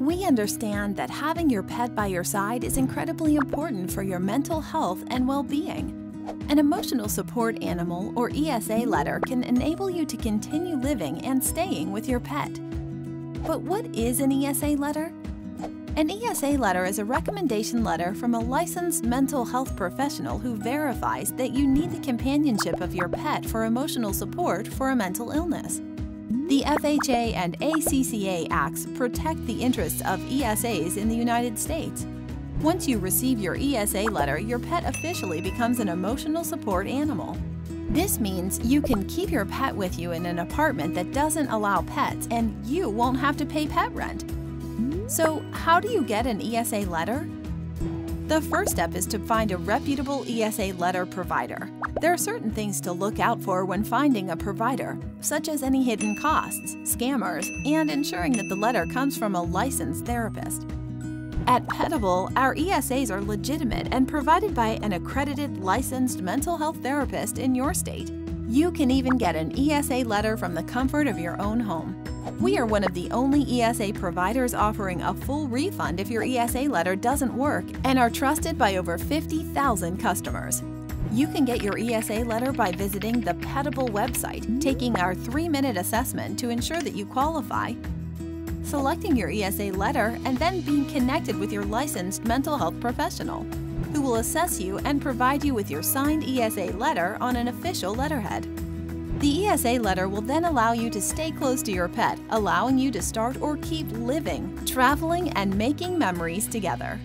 We understand that having your pet by your side is incredibly important for your mental health and well-being. An emotional support animal or ESA letter can enable you to continue living and staying with your pet. But what is an ESA letter? An ESA letter is a recommendation letter from a licensed mental health professional who verifies that you need the companionship of your pet for emotional support for a mental illness. The FHA and ACCA Acts protect the interests of ESAs in the United States. Once you receive your ESA letter, your pet officially becomes an emotional support animal. This means you can keep your pet with you in an apartment that doesn't allow pets and you won't have to pay pet rent. So, how do you get an ESA letter? The first step is to find a reputable ESA letter provider. There are certain things to look out for when finding a provider, such as any hidden costs, scammers, and ensuring that the letter comes from a licensed therapist. At Pettable, our ESAs are legitimate and provided by an accredited licensed mental health therapist in your state. You can even get an ESA letter from the comfort of your own home. We are one of the only ESA providers offering a full refund if your ESA letter doesn't work and are trusted by over 50,000 customers. You can get your ESA letter by visiting the Pettable website, taking our three-minute assessment to ensure that you qualify, selecting your ESA letter, and then being connected with your licensed mental health professional, who will assess you and provide you with your signed ESA letter on an official letterhead. The ESA letter will then allow you to stay close to your pet, allowing you to start or keep living, traveling, and making memories together.